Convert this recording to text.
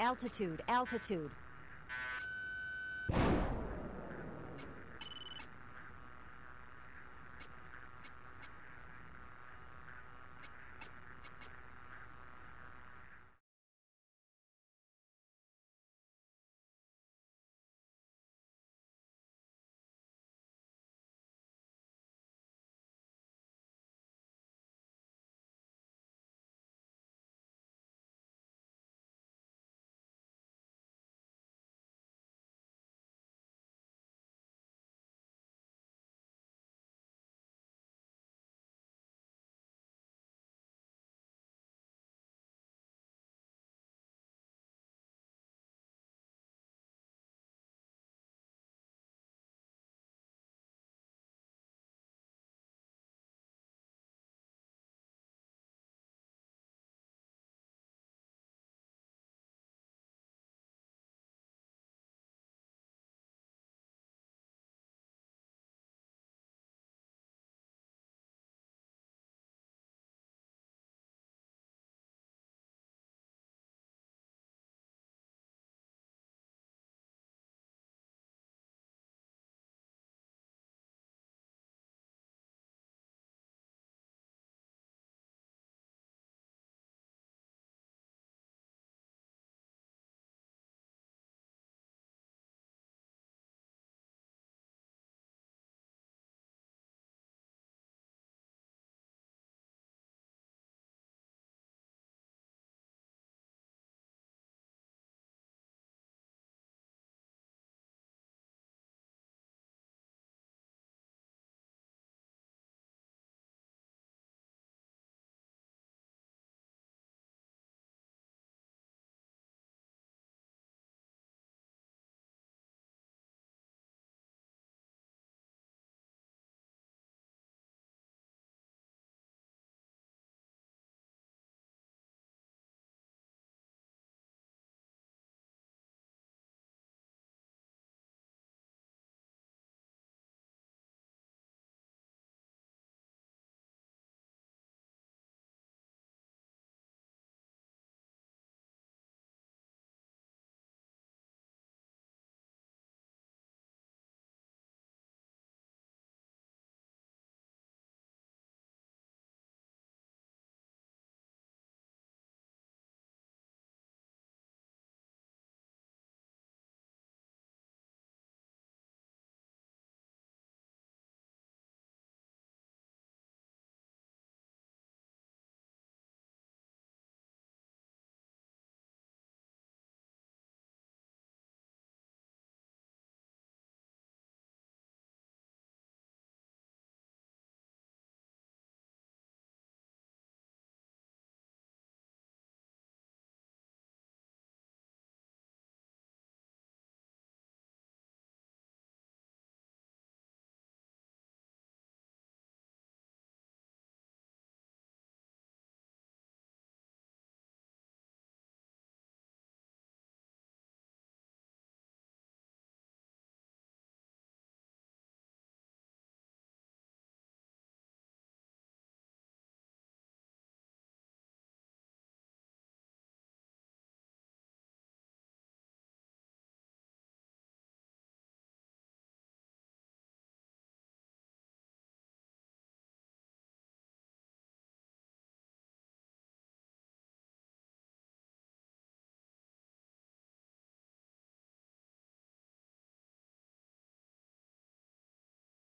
Altitude, altitude.